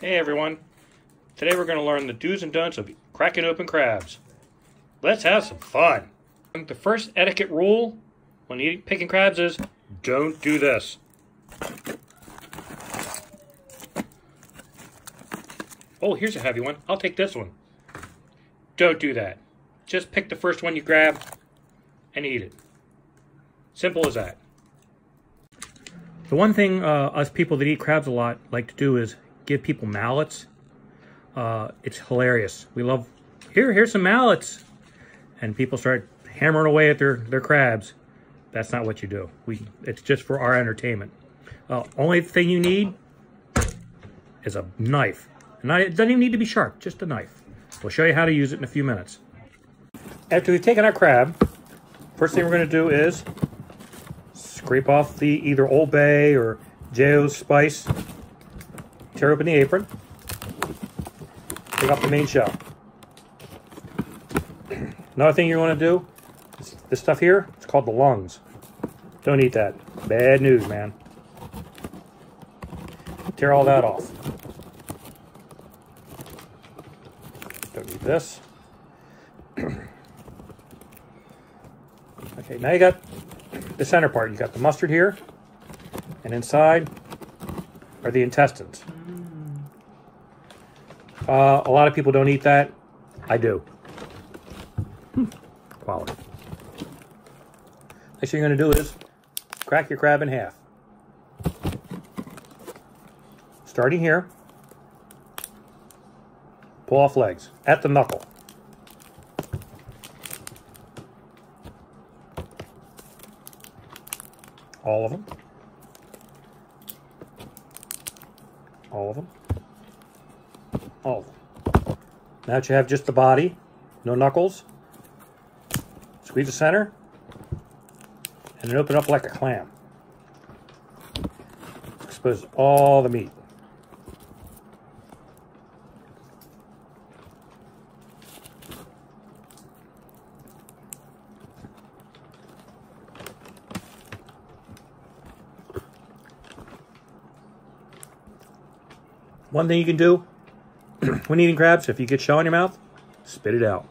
Hey everyone. Today we're going to learn the do's and don'ts of cracking open crabs. Let's have some fun. The first etiquette rule when eating picking crabs is don't do this. Oh, here's a heavy one. I'll take this one. Don't do that. Just pick the first one you grab and eat it. Simple as that. The one thing uh, us people that eat crabs a lot like to do is give people mallets. Uh, it's hilarious. We love, here, here's some mallets. And people start hammering away at their, their crabs. That's not what you do. We, it's just for our entertainment. Uh, only thing you need is a knife. And it doesn't even need to be sharp, just a knife. We'll show you how to use it in a few minutes. After we've taken our crab, first thing we're going to do is scrape off the either Old Bay or J.O.'s spice, tear open the apron, take off the main shell. Another thing you want to do, is this stuff here, it's called the lungs. Don't eat that. Bad news, man. Tear all that off. Don't need this. okay, now you got the center part. You got the mustard here, and inside are the intestines. Uh, a lot of people don't eat that. I do. Quality. Next thing you're going to do is crack your crab in half. Starting here, pull off legs at the knuckle. All of them. All of them. Them. Now that you have just the body, no knuckles, squeeze the center, and then open up like a clam. Expose all the meat. One thing you can do when eating crabs, if you get shell in your mouth, spit it out.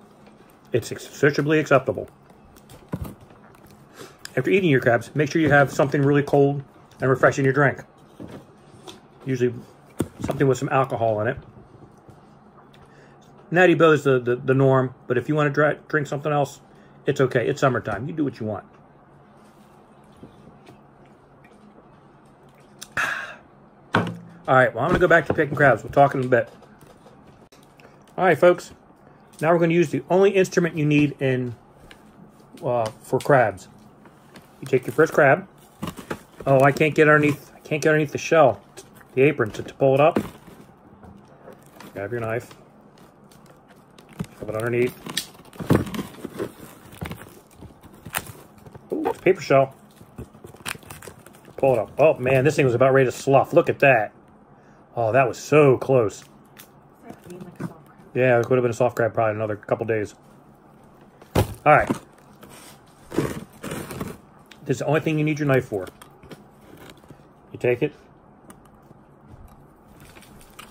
It's sociably acceptable. After eating your crabs, make sure you have something really cold and refreshing your drink. Usually something with some alcohol in it. Natty Boh is the, the, the norm, but if you want to drink something else, it's okay. It's summertime. You do what you want. All right, well, I'm going to go back to picking crabs. We'll talk in a bit. All right, folks. Now we're going to use the only instrument you need in uh, for crabs. You take your first crab. Oh, I can't get underneath. I can't get underneath the shell, the apron to, to pull it up. Grab your knife. Shove it underneath. Ooh, paper shell. Pull it up. Oh man, this thing was about ready to slough. Look at that. Oh, that was so close. Yeah, it could have been a soft crab probably another couple days. All right. This is the only thing you need your knife for. You take it.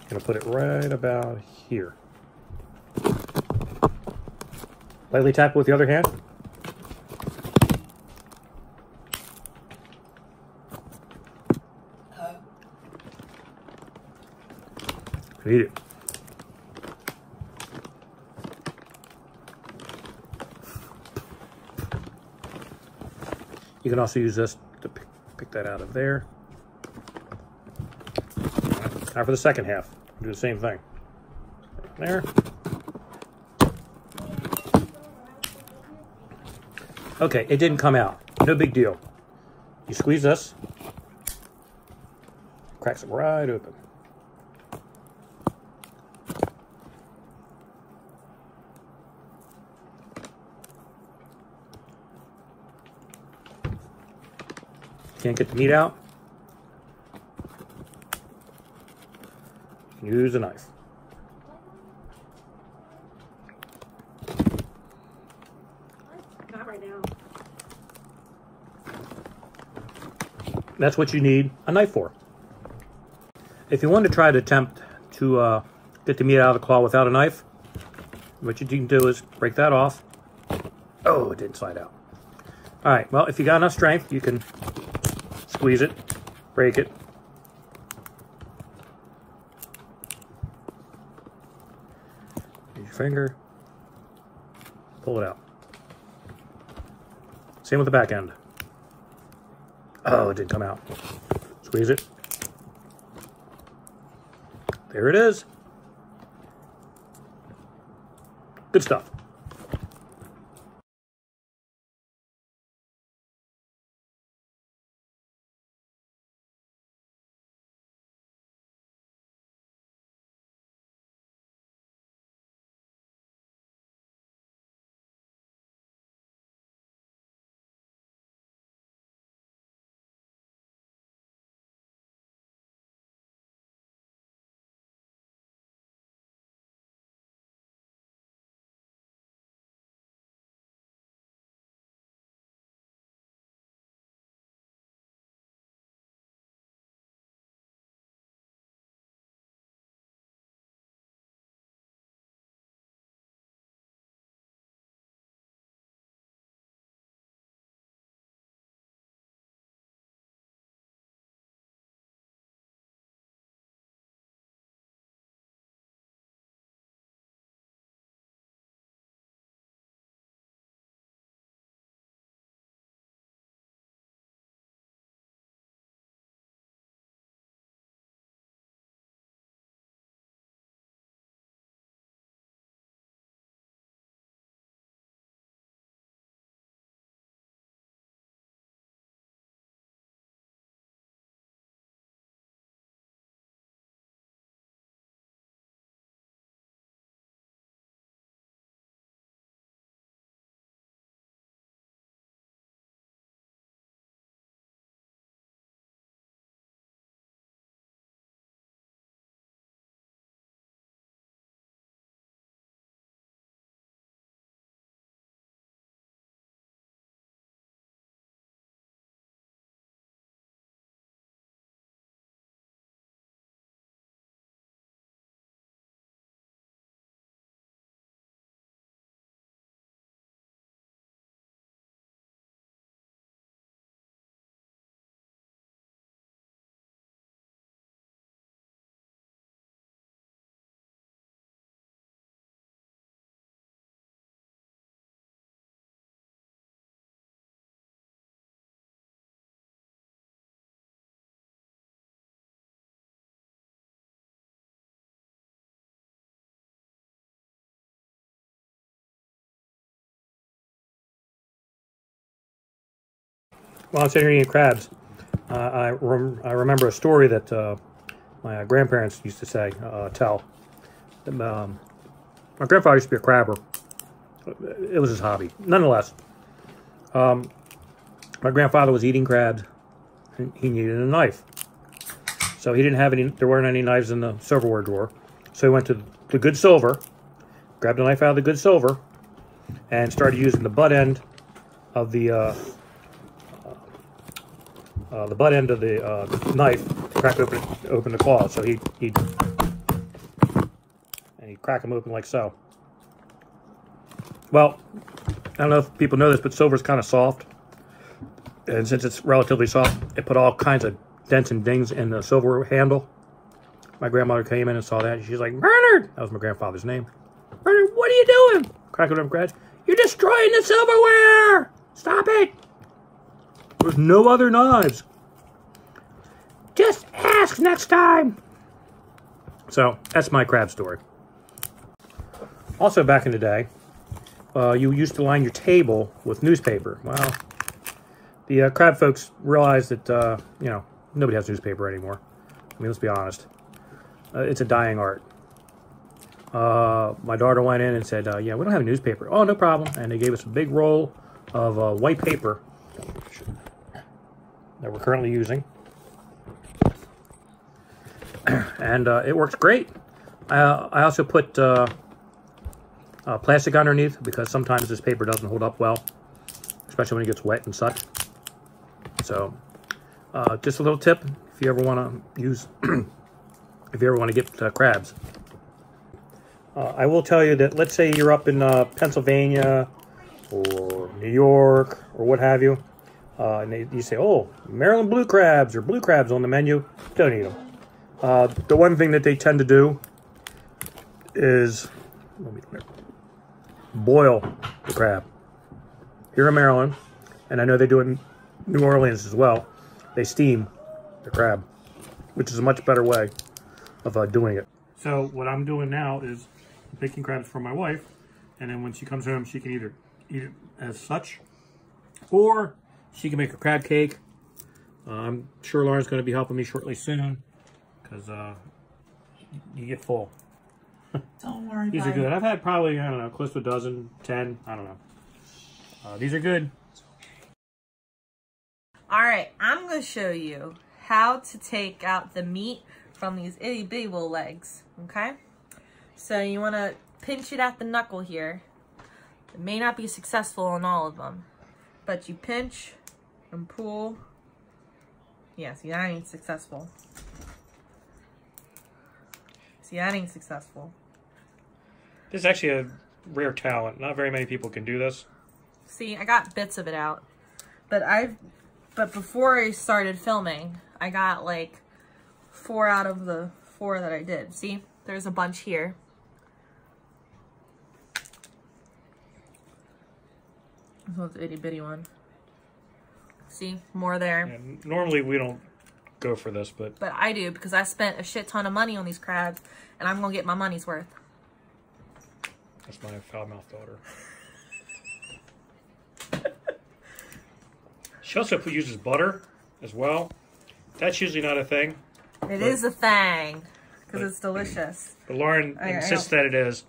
Gonna put it right about here. Lightly tap it with the other hand. Eat it. You can also use this to pick, pick that out of there. Now for the second half. Do the same thing. There. Okay, it didn't come out. No big deal. You squeeze this. Cracks it right open. Can't get the meat out? Use a knife. Right. That's what you need a knife for. If you want to try to attempt to uh, get the meat out of the claw without a knife, what you can do is break that off. Oh, it didn't slide out. All right, well, if you got enough strength, you can squeeze it, break it. Use your finger, pull it out. Same with the back end. Oh, it didn't come out. Squeeze it. There it is. Good stuff. While I'm sitting here eating crabs, uh, I, rem I remember a story that uh, my grandparents used to say, uh, tell. Um, my grandfather used to be a crabber. It was his hobby. Nonetheless, um, my grandfather was eating crabs, and he needed a knife. So he didn't have any, there weren't any knives in the silverware drawer. So he went to the good silver, grabbed a knife out of the good silver, and started using the butt end of the uh, the butt end of the uh, knife crack open open the claw. So he he and he crack them open like so. Well, I don't know if people know this, but silver's kind of soft, and since it's relatively soft, it put all kinds of dents and dings in the silver handle. My grandmother came in and saw that. She's like, Bernard! That was my grandfather's name. Bernard, what are you doing? Crack open crabs. You're destroying the silverware! Stop it! There's no other knives. Just ask next time. So that's my crab story. Also, back in the day, uh, you used to line your table with newspaper. Well, the uh, crab folks realized that uh, you know nobody has newspaper anymore. I mean, let's be honest. Uh, it's a dying art. Uh, my daughter went in and said, uh, "Yeah, we don't have a newspaper." Oh, no problem. And they gave us a big roll of white paper that we're currently using. and uh, it works great. I also put uh, uh, plastic underneath because sometimes this paper doesn't hold up well, especially when it gets wet and such. So uh, just a little tip, if you ever want to use if you ever want to get uh, crabs. I will tell you that let's say you're up in Pennsylvania or New York or what have you, uh, and they, you say, "Oh, Maryland blue crabs or blue crabs on the menu." Don't eat them. Uh, the one thing that they tend to do is boil the crab. Here in Maryland, and I know they do it in New Orleans as well, they steam the crab, which is a much better way of uh, doing it. So what I'm doing now is making crabs for my wife, and then when she comes home, she can either eat it as such, or she can make a crab cake. Uh, I'm sure Lauren's going to be helping me shortly soon, because uh, you get full. Don't worry These are good. I've had probably, I don't know, close to a dozen, ten, I don't know. Uh, these are good. All right, I'm going to show you how to take out the meat from these itty bitty little legs, okay? So you want to pinch it at the knuckle here. It may not be successful on all of them, but you pinch and pull. Yeah, see, that ain't successful. See, that ain't successful. This is actually a rare talent. Not very many people can do this. See, I got bits of it out. But I've but before I started filming, I got like four out of the four that I did. See, there's a bunch here. This one's itty bitty one. See, more there. And normally we don't go for this, but But I do because I spent a shit ton of money on these crabs and I'm going to get my money's worth. that's my foul mouth daughter. she also uses butter as well. That's usually not a thing, It is a thing because it's delicious. but Lauren oh, I- I insists that it is.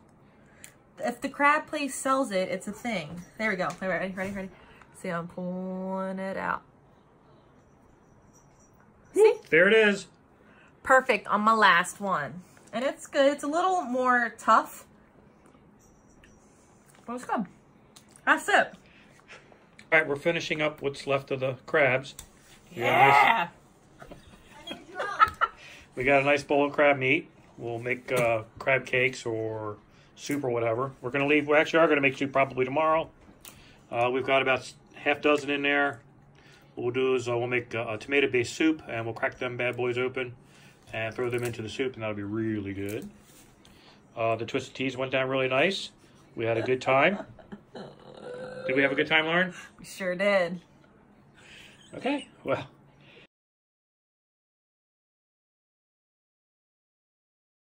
if the crab place sells it, it's a thing. There we go. All right, Ready, ready, ready. See, I'm pulling it out. See? There it is. Perfect on my last one. And it's good. It's a little more tough. But it's good. That's it. All right, we're finishing up what's left of the crabs. We got a nice- Yeah. We got a nice bowl of crab meat. We'll make uh, crab cakes or soup or whatever. We're going to leave. We actually are going to make soup probably tomorrow. Uh, we've got about half dozen in there. What we'll do is uh, we'll make uh, a tomato-based soup and we'll crack them bad boys open and throw them into the soup and that'll be really good. Uh, the twisted teas went down really nice. We had a good time. Did we have a good time, Lauren? We sure did. Okay. Well,